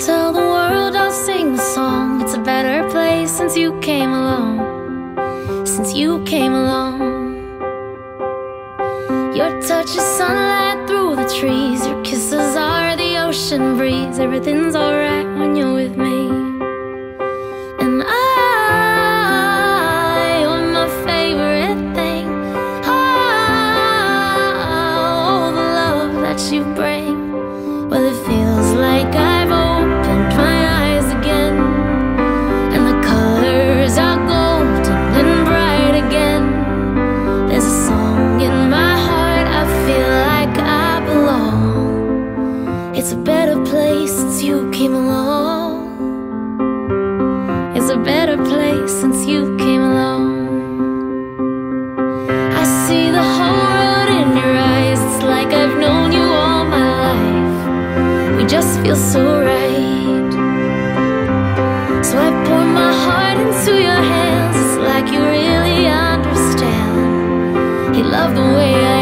tell the world I'll sing the song. It's a better place since you came along. Since you came along. Your touch is sunlight through the trees. Your kisses are the ocean breeze. Everything's alright when you're with me. We just feel so right. So I pour my heart into your hands. It's like you really understand. You love the way I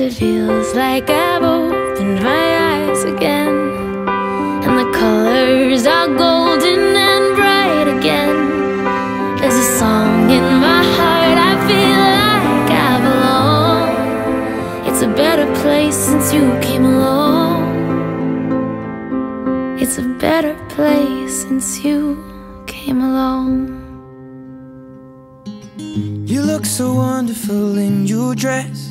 Cause it feels like I've opened my eyes again. And the colors are golden and bright again. There's a song in my heart, I feel like I belong. It's a better place since you came along. It's a better place since you came along. You look so wonderful in your dress.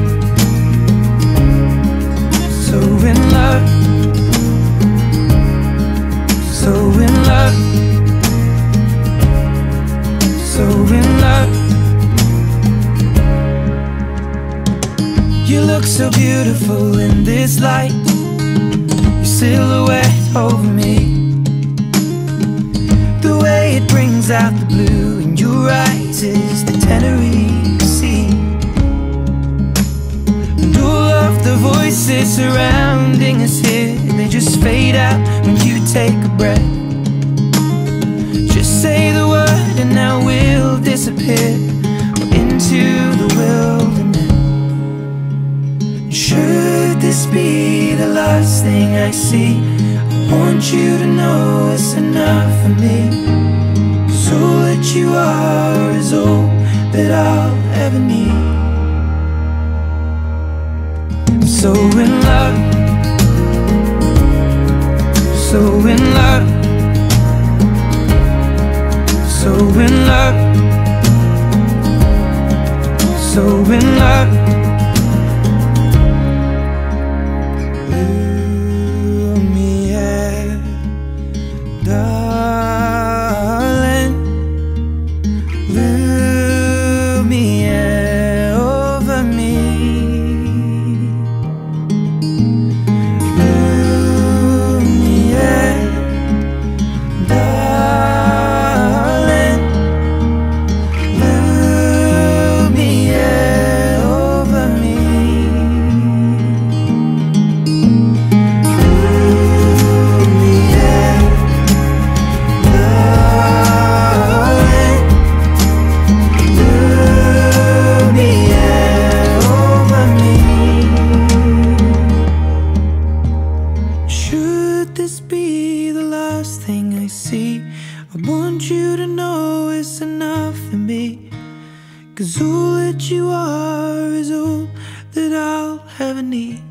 this light. Your silhouette over me. The way it brings out the blue in your eyes is the Tenerife Sea. And all of the voices surrounding us here, they just fade out when you take a breath. Just say the word and now we'll disappear into last thing I see? I want you to know it's enough for me. Cause all that you are is all that I'll ever need. I'm so in love, so in love, so in love, so in love. this be the last thing I see? I want you to know it's enough for me. Cause all that you are is all that I'll ever need.